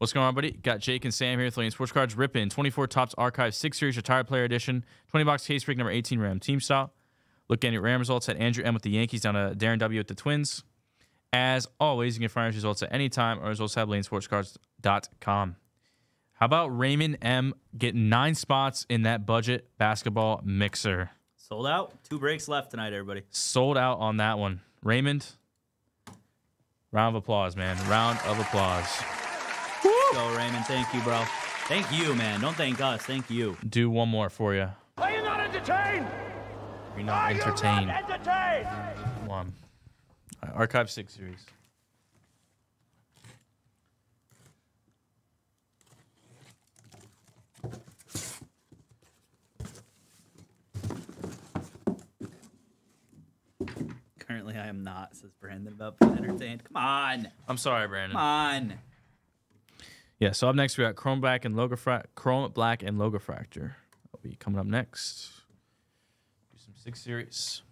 What's going on, buddy? Got Jake and Sam here. Throwing sports cards. Ripping 24 Topps Archive 6 Series Retired Player Edition. 20 box case break number 18 Ram Team Style. Looking at Ram results at Andrew M with the Yankees down to Darren W with the Twins. As always, you can find results at any time or results at laytonsportscards.com. How about Raymond M getting nine spots in that budget basketball mixer? Sold out. Two breaks left tonight, everybody. Sold out on that one. Raymond, round of applause, man. Round of applause. Go, Raymond. Thank you, bro. Thank you, man. Don't thank us. Thank you. Do one more for you. Are you not entertained? You're not Are entertained. you not entertained? One. All right, Archive 6 series. Currently, I am not, says Brandon, about being entertained. Come on. I'm sorry, Brandon. Come on. Yeah, so up next we got Chrome Black and Logo Fra- Chrome Black and Logo Fractor. That'll be coming up next. Do some six series.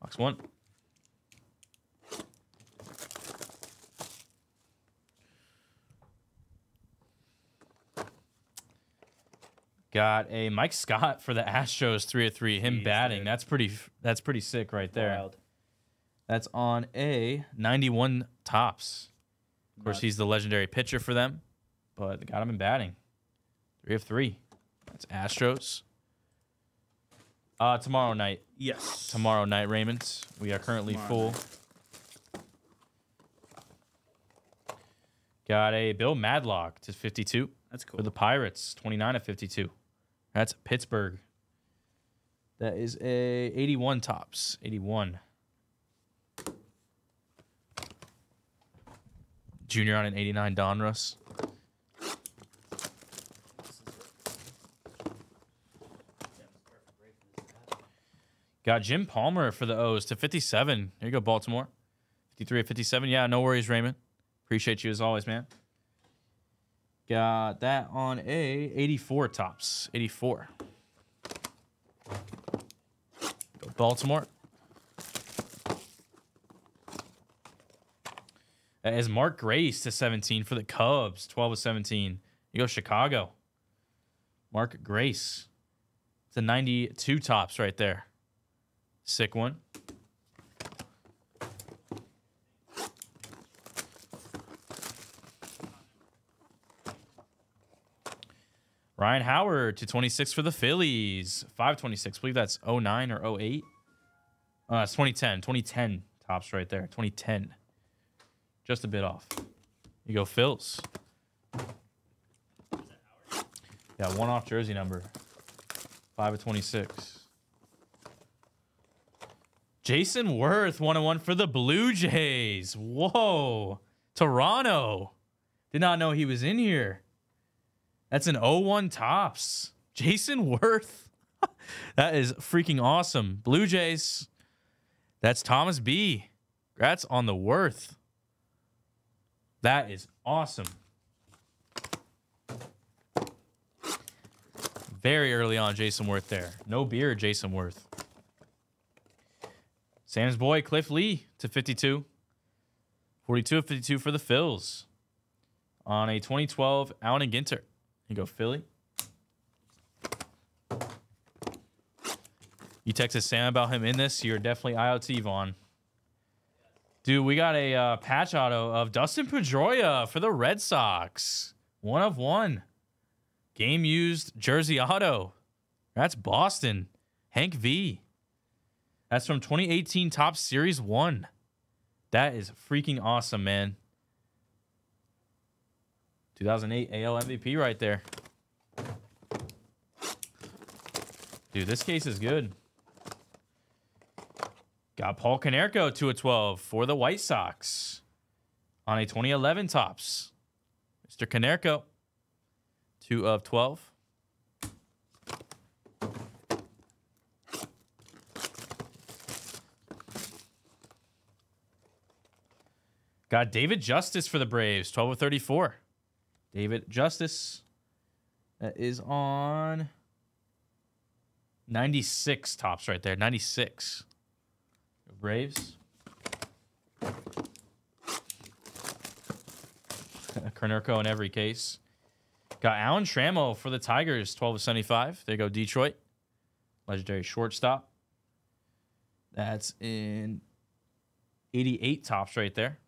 Box one. Got a Mike Scott for the Astros, three of three. Him Jeez, batting. dude. That's pretty. That's pretty sick right there. Wild. That's on a 91 Topps. Of course, Nuts. he's the legendary pitcher for them, but they got him in batting. Three of three. That's Astros. Uh, tomorrow night. Yes. Tomorrow night, Raymond. We are currently Tomorrow full. Got a Bill Madlock to 52 That's cool. for the Pirates. 29 of 52. That's Pittsburgh. That is a 81 Topps. 81. Junior on an 89 Donruss. Got Jim Palmer for the O's to 57. There you go, Baltimore. 53 of 57. Yeah, no worries, Raymond. Appreciate you as always, man. Got that on a 84 Topps. 84. Go Baltimore. Is Mark Grace to 17 for the Cubs. 12 of 17. You go Chicago. Mark Grace. It's a 92 Topps right there. Sick one. Ryan Howard to 26 for the Phillies. 526. I believe that's 09 or 08. Uh, it's 2010. 2010 Topps right there. 2010. Just a bit off. You go Phils. Yeah, one off jersey number. 5 of 26. Jayson Werth, 101 for the Blue Jays. Whoa. Toronto. Did not know he was in here. That's an 01 Topps. Jayson Werth. that is freaking awesome. Blue Jays. That's Thomas B. Congrats on the Werth. That is awesome. Very early on, Jayson Werth there. No beer, Jayson Werth. Sam's boy, Cliff Lee to 52. 42 of 52 for the Phils. On a 2012 Allen and Ginter. You go, Philly. You texted Sam about him in this. You're definitely IoT, Vaughn. Dude, we got a uh, patch auto of Dustin Pedroia for the Red Sox. One of one. Game used jersey auto. That's Boston. Hank V. That's from 2018 Topps Series 1. That is freaking awesome, man. 2008 AL MVP right there. Dude, this case is good. Got Paul Konerko two of 12 for the White Sox on a 2011 Topps. Mr. Konerko, two of 12. Got David Justice for the Braves, 12 of 34. David Justice. That is on 96 Topps right there. 96. Braves. Konerko in every case. Got Alan Trammell for the Tigers, 12 of 75. There you go, Detroit. Legendary shortstop. That's in 88 Topps right there.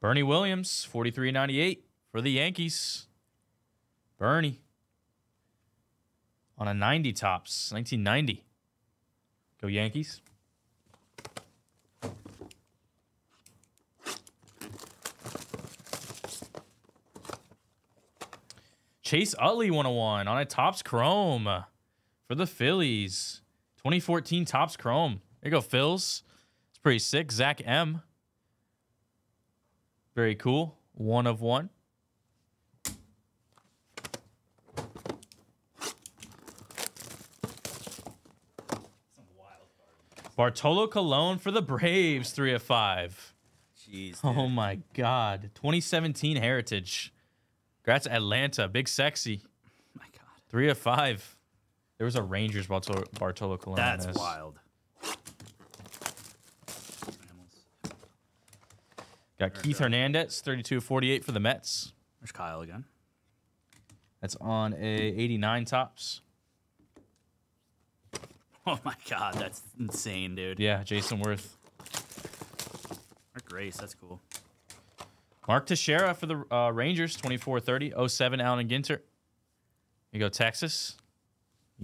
Bernie Williams, 43 98 for the Yankees. Bernie on a 90 Topps, 1990. Go Yankees. Chase Utley 101 on a Topps Chrome for the Phillies. 2014 Topps Chrome. There you go, Phils. It's pretty sick. Zach M. Very cool. One of one. Bartolo Colon for the Braves, three of five. Jeez. Oh my God. 2017 Heritage. Congrats, Atlanta. Big sexy. my God. Three of five. There was a Rangers Bartolo, Bartolo Colon. That's wild. Got Keith Hernandez, 32 of 48 for the Mets. There's Kyle again. That's on a 89 Topps. Oh my God, that's insane, dude. Yeah, Jayson Werth. Mark Grace, that's cool. Mark Teixeira for the uh, Rangers, 24 30. 07 Allen Ginter. You go, Texas.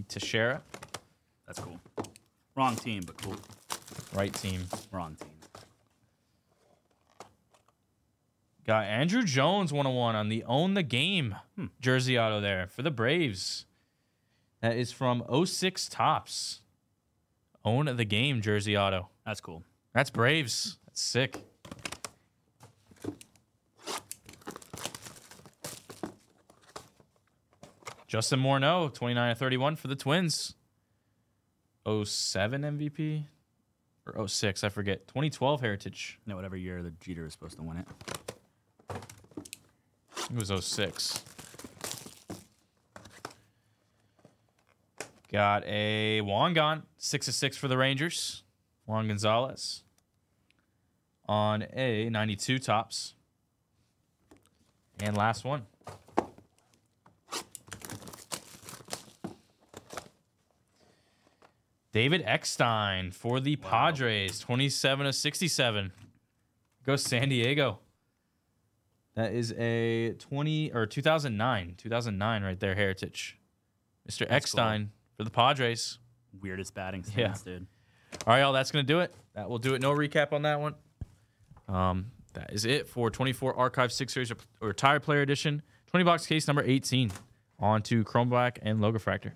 Teixeira. That's cool. Wrong team, but cool. Right team. Wrong team. Got Andruw Jones 101 on one on the Own the Game Hmm. jersey auto there for the Braves. That is from 06 Topps. Own the Game jersey auto. That's cool. That's Braves. That's sick. Justin Morneau, 29 of 31 for the Twins. 07 MVP or 06, I forget. 2012 Heritage. No, whatever year the Jeter is supposed to win it. It was 06. Got a Wangon, 6 of 6 for the Rangers. Juan Gonzalez on a 92 Topps. And last one. David Eckstein for the Padres, 27 of 67. Go San Diego. That is a 20 or 2009, 2009 right there, Heritage. Mr. cool. Eckstein for the Padres. Weirdest batting stance, Yeah. dude. All right, y'all, that's going to do it. That will do it. No recap on that one. Um, that is it for 24 Archive 6 Series or Retired Player Edition. 20 box case number 18. On to Chrome Black and Logo Fractor.